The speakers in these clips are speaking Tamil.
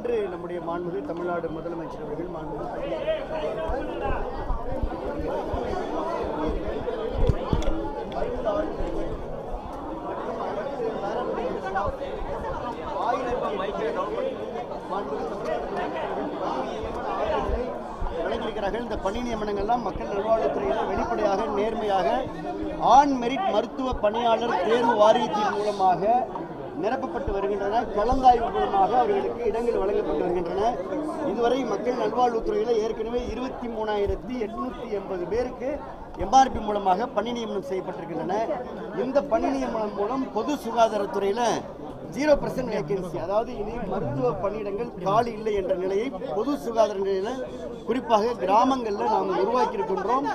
இன்று நம்முடைய மாண்புமிகு தமிழ்நாடு முதலமைச்சர் அவர்கள் மாண்புமிகு வழங்கியிருக்கிறார்கள். இந்த பணி நியமனங்கள்லாம் மக்கள் நல்வாழ்வுத்துறையில் வெளிப்படையாக நேர்மையாக ஆண் மெரிட் மருத்துவ பணியாளர் தேர்வு வாரியத்தின் மூலமாக நிரப்பப்பட்டு வருகின்றன. கலந்தாய்வு மூலமாக அவர்களுக்கு இடங்கள் வழங்கப்பட்டு வருகின்றன. இதுவரை மக்கள் நல்வாழ்வுத்துறையில் ஏற்கனவே இருபத்தி மூணாயிரத்தி எட்நூத்தி எண்பது பேருக்கு எம்ஆர்பி மூலமாக பணி நியமனம் செய்யப்பட்டிருக்கின்றன. இந்த பணி நியமனம் மூலம் பொது சுகாதாரத்துறையில் ஜீரோ பர்சன்ட் வேகன்சி அதாவது இனி மருத்துவ பணியிடங்கள் காலி இல்லை என்ற நிலையை பொது சுகாதார நிலையில் குறிப்பாக கிராமங்களில் நாம் உருவாக்கி இருக்கின்றோம்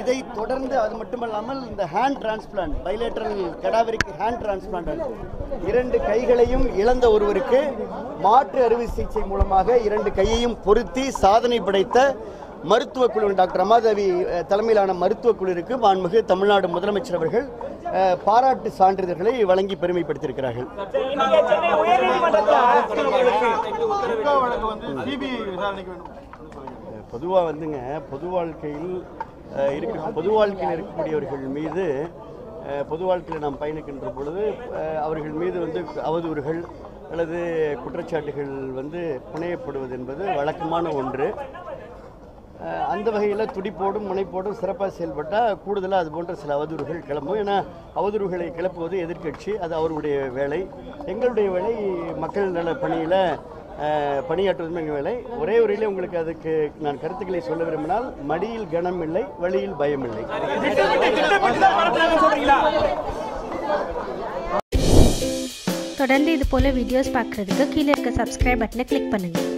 இதை தொடர்ந்து அது மட்டுமல்லாமல் இந்த ஹேண்ட் டிரான்ஸ்பிளான்ட் பைலேட்டரல் கடாவரிக்கு ஹேண்ட் டிரான்ஸ்பிளான்ட் இரண்டு கைகளையும் இழந்த ஒருவருக்கு மாற்று அறுவை சிகிச்சை மூலமாக இரண்டு கையையும் பொருத்தி சாதனை படைத்த மருத்துவ குழு டாக்டர் ரமாதேவி தலைமையிலான மருத்துவ குழுவிற்கு மாண்புமிகு தமிழ்நாடு முதலமைச்சர் அவர்கள் பாராட்டு சான்றிதழ்களை வழங்கி பெருமைப்படுத்தியிருக்கிறார்கள். பொதுவாக வந்துங்க பொது வாழ்க்கையில் இருக்க பொது வாழ்க்கையில் இருக்கக்கூடியவர்கள் மீது பொது வாழ்க்கையில் நாம் பயணிக்கின்ற பொழுது அவர்கள் மீது வந்து அவதூறுகள் அல்லது குற்றச்சாட்டுகள் வந்து புனையப்படுவது என்பது வழக்கமான ஒன்று. அந்த வகையில் துடிப்போடும் முனைப்போடும் சிறப்பாக செயல்பட்டால் கூடுதலாக அது போன்ற சில அவதூறுகள் கிளம்பும். ஏன்னா அவதூறுகளை கிளப்புவது எதிர்க்கட்சி அது அவருடைய வேலை. எங்களுடைய வேலை மக்கள் நல பணியில் பணியாற்றுவதுமே வேலை ஒரே உரையிலே உங்களுக்கு அதுக்கு நான் கருத்துக்களை சொல்ல விரும்பினால் மடியில் கனம் இல்லை வழியில் பயம் இல்லை. தொடர்ந்து இது போல வீடியோஸ் பார்க்குறதுக்கு கீழே இருக்க சப்ஸ்கிரைப் பட்டனை கிளிக் பண்ணுங்கள்